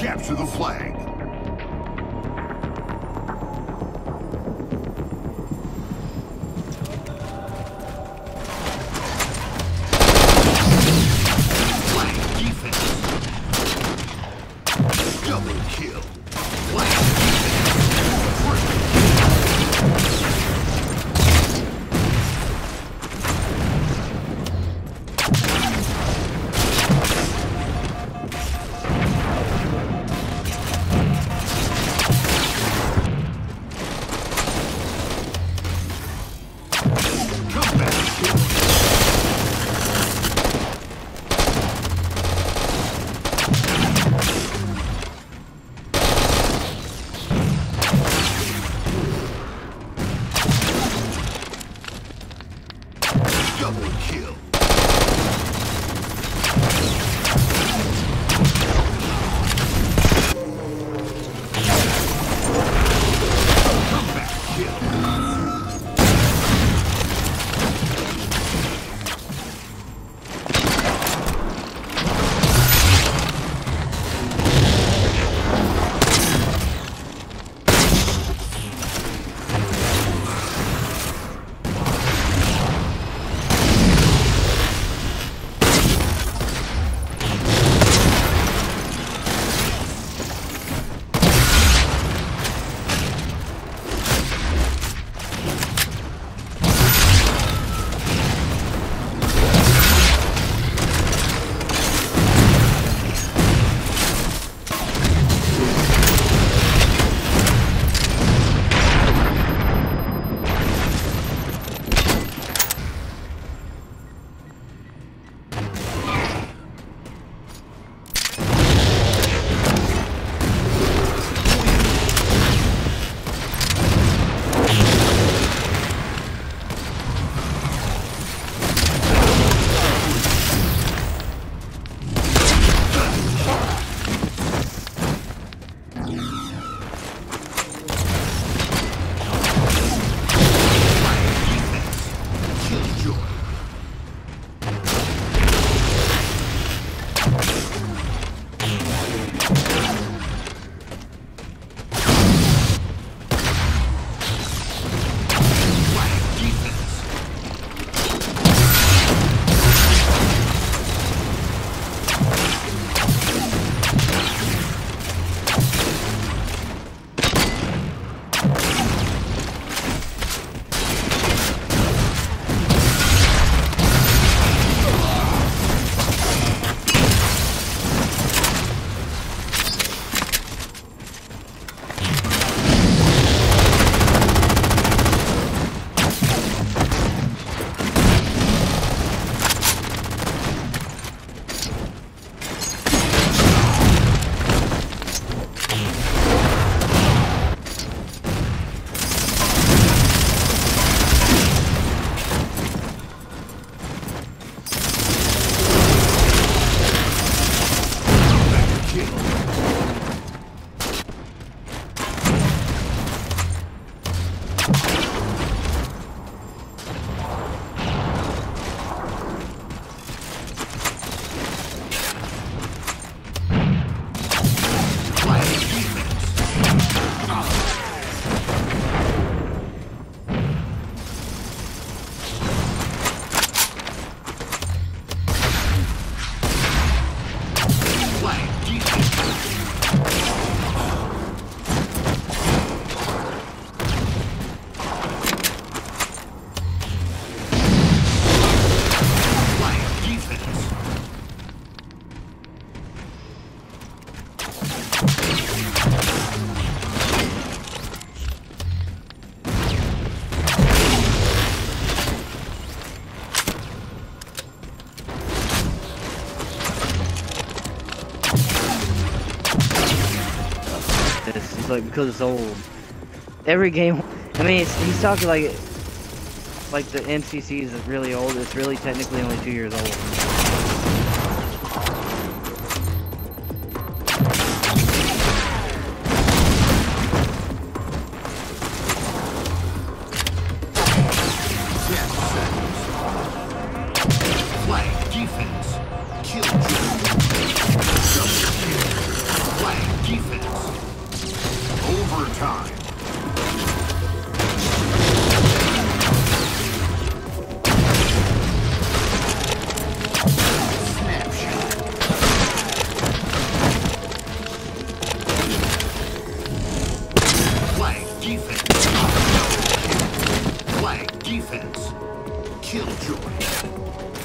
Capture the flag. Like because it's old. Every game, I mean, he's talking like like the MCC is really old. It's really technically only two years old. killjoy.